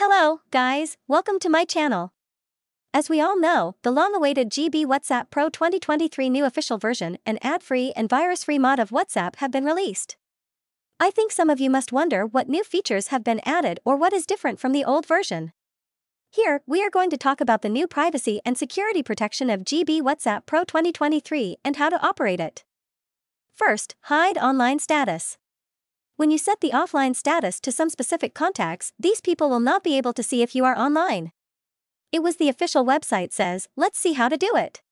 Hello, guys, welcome to my channel. As we all know, the long-awaited GB WhatsApp Pro 2023 new official version and ad-free and virus-free mod of WhatsApp have been released. I think some of you must wonder what new features have been added or what is different from the old version. Here, we are going to talk about the new privacy and security protection of GB WhatsApp Pro 2023 and how to operate it. First, hide online status. When you set the offline status to some specific contacts, these people will not be able to see if you are online. It was the official website says, let's see how to do it.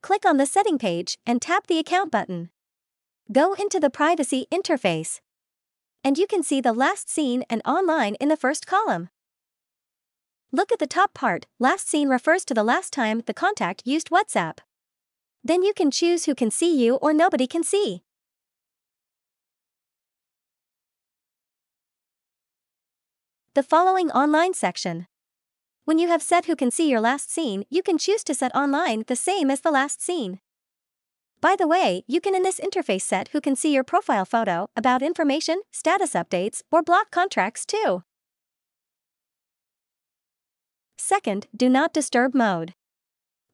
Click on the setting page and tap the account button. Go into the privacy interface. And you can see the last seen and online in the first column. Look at the top part, last seen refers to the last time the contact used WhatsApp. Then you can choose who can see you or nobody can see. The following online section. When you have set who can see your last seen, you can choose to set online the same as the last seen. By the way, you can in this interface set who can see your profile photo, about information, status updates, or block contracts too. Second, do not disturb mode.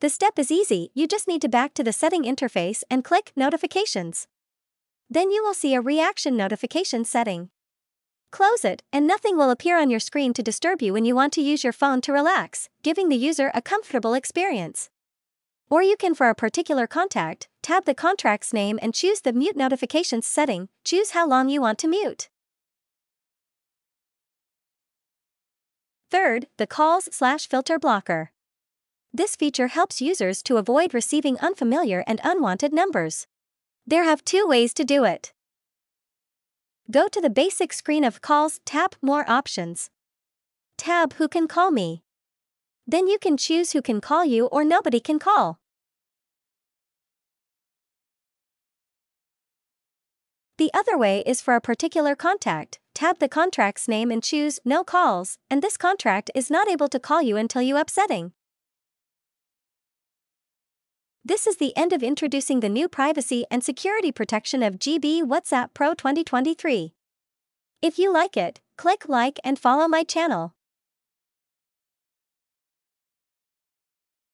The step is easy, you just need to back to the setting interface and click notifications. Then you will see a reaction notification setting. Close it, and nothing will appear on your screen to disturb you when you want to use your phone to relax, giving the user a comfortable experience. Or you can, for a particular contact, tab the contract's name and choose the mute notifications setting, choose how long you want to mute. Third, the calls slash filter blocker. This feature helps users to avoid receiving unfamiliar and unwanted numbers. There have two ways to do it. Go to the basic screen of calls, tap More Options. Tab Who can call me. Then you can choose who can call you or nobody can call. The other way is for a particular contact, tap the contract's name and choose No Calls, and this contract is not able to call you until you upsetting. This is the end of introducing the new privacy and security protection of GB WhatsApp Pro 2023. If you like it, click like and follow my channel.